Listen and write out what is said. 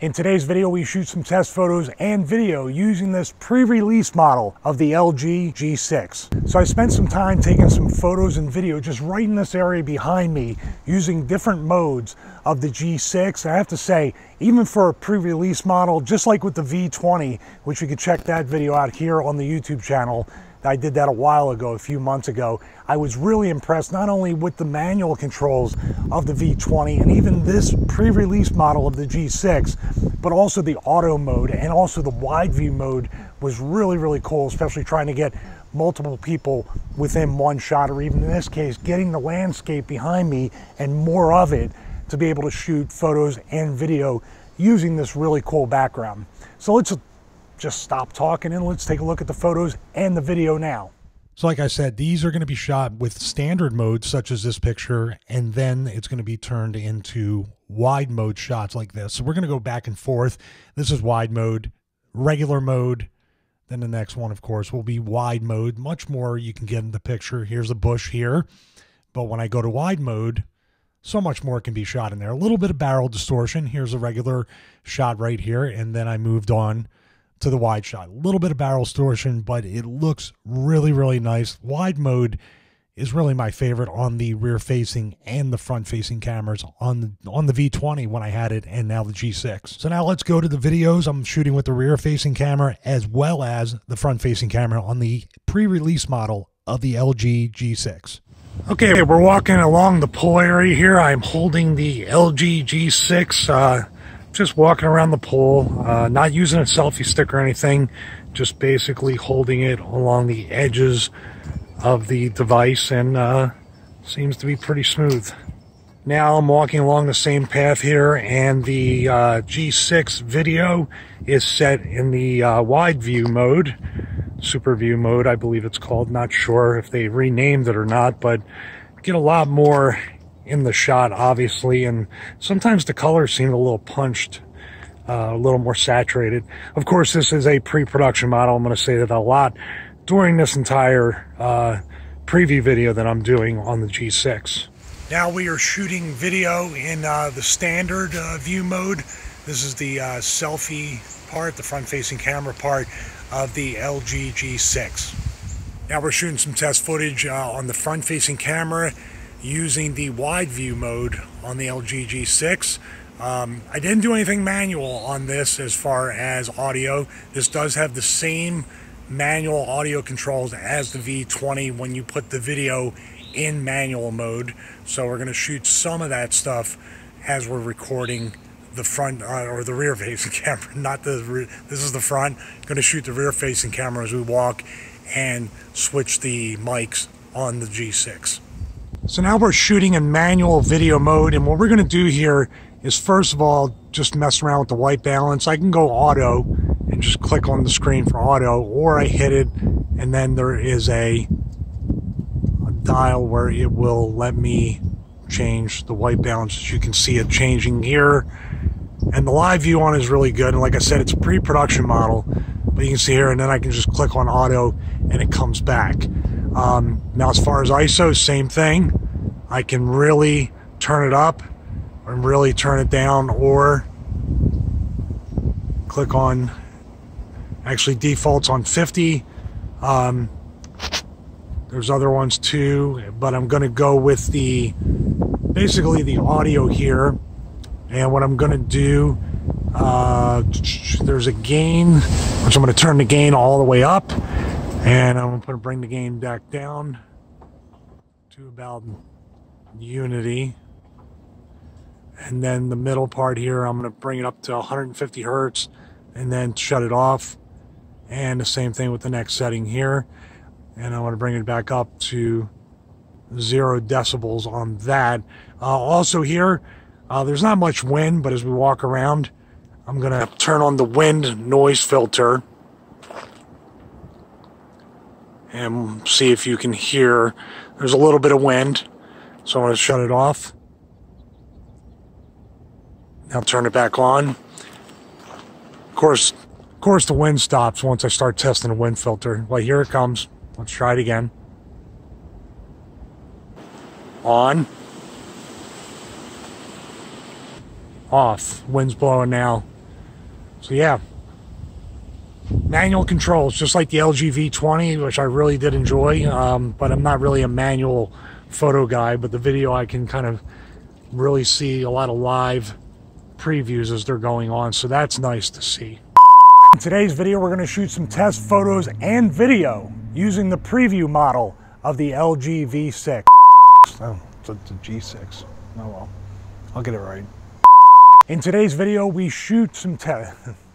In today's video, we shoot some test photos and video using this pre-release model of the LG G6. So I spent some time taking some photos and video just right in this area behind me using different modes of the G6. I have to say, even for a pre-release model, just like with the V20, which you can check that video out here on the YouTube channel, I did that a while ago, a few months ago. I was really impressed not only with the manual controls of the V20 and even this pre-release model of the G6, but also the auto mode and also the wide view mode was really, really cool, especially trying to get multiple people within one shot, or even in this case, getting the landscape behind me and more of it to be able to shoot photos and video using this really cool background. So let's just stop talking and let's take a look at the photos and the video now. So, like I said, these are going to be shot with standard modes, such as this picture, and then it's going to be turned into wide mode shots like this. So, we're going to go back and forth. This is wide mode, regular mode. Then the next one, of course, will be wide mode. Much more you can get in the picture. Here's a bush here. But when I go to wide mode, so much more can be shot in there. A little bit of barrel distortion. Here's a regular shot right here. And then I moved on to the wide shot. A little bit of barrel distortion, but it looks really, really nice. Wide mode is really my favorite on the rear facing and the front facing cameras on the, on the V20 when I had it and now the G6. So now let's go to the videos. I'm shooting with the rear facing camera as well as the front facing camera on the pre-release model of the LG G6. Okay, we're walking along the pool area here. I'm holding the LG G6 uh, just walking around the pool, uh, not using a selfie stick or anything, just basically holding it along the edges of the device and uh, seems to be pretty smooth. Now I'm walking along the same path here and the uh, G6 video is set in the uh, wide view mode, super view mode I believe it's called, not sure if they renamed it or not, but get a lot more in the shot, obviously, and sometimes the colors seem a little punched, uh, a little more saturated. Of course, this is a pre-production model. I'm going to say that a lot during this entire uh, preview video that I'm doing on the G6. Now we are shooting video in uh, the standard uh, view mode. This is the uh, selfie part, the front-facing camera part of the LG G6. Now we're shooting some test footage uh, on the front-facing camera using the wide view mode on the LG G6. Um, I didn't do anything manual on this as far as audio. This does have the same manual audio controls as the V20 when you put the video in manual mode. So we're going to shoot some of that stuff as we're recording the front uh, or the rear facing camera, not the this is the front. Going to shoot the rear facing camera as we walk and switch the mics on the G6. So now we're shooting in manual video mode and what we're going to do here is first of all just mess around with the white balance. I can go auto and just click on the screen for auto or I hit it and then there is a, a dial where it will let me change the white balance. As you can see it changing here. And the live view on is really good and like I said it's a pre-production model but you can see here and then I can just click on auto and it comes back um, now, as far as ISO, same thing. I can really turn it up and really turn it down or click on actually defaults on 50 um, there's other ones too but I'm gonna go with the basically the audio here. And what I'm gonna do uh, there's a gain which I'm gonna turn the gain all the way up and I'm going to bring the gain back down to about unity. And then the middle part here, I'm going to bring it up to 150 hertz and then shut it off. And the same thing with the next setting here. And I want to bring it back up to zero decibels on that. Uh, also here, uh, there's not much wind, but as we walk around, I'm going to turn on the wind noise filter and see if you can hear. There's a little bit of wind, so I'm going to shut it off. Now turn it back on. Of course, of course, the wind stops once I start testing the wind filter. Well, here it comes. Let's try it again. On. Off. Wind's blowing now. So yeah, manual controls, just like the LG V20, which I really did enjoy. Um, but I'm not really a manual photo guy. But the video, I can kind of really see a lot of live previews as they're going on. So that's nice to see. In today's video, we're going to shoot some test photos and video using the preview model of the LG V6. Oh, it's a, it's a G6. Oh well, I'll get it right. In today's video, we shoot some test.